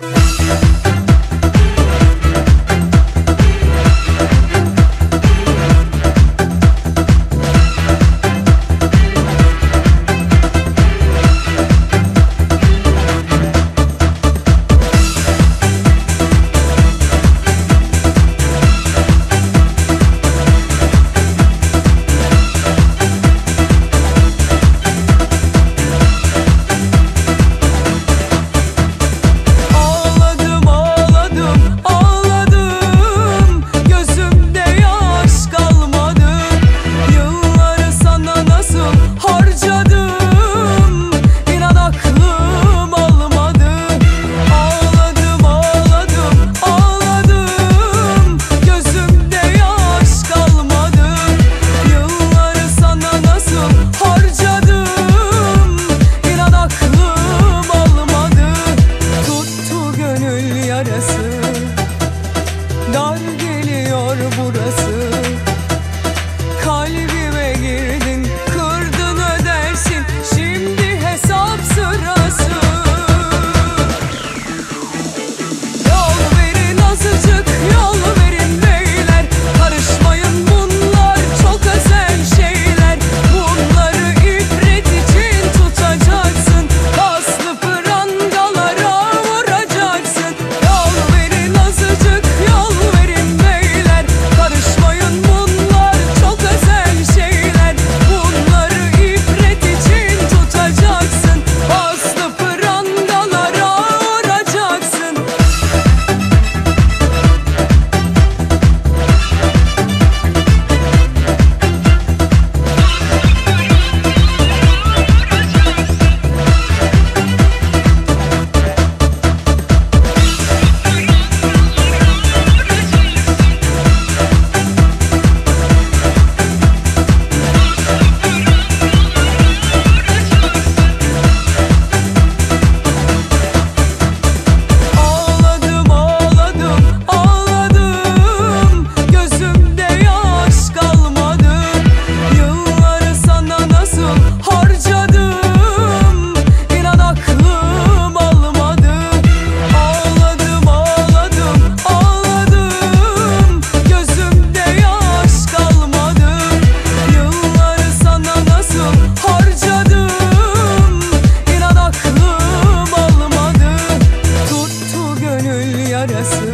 Bye. yarası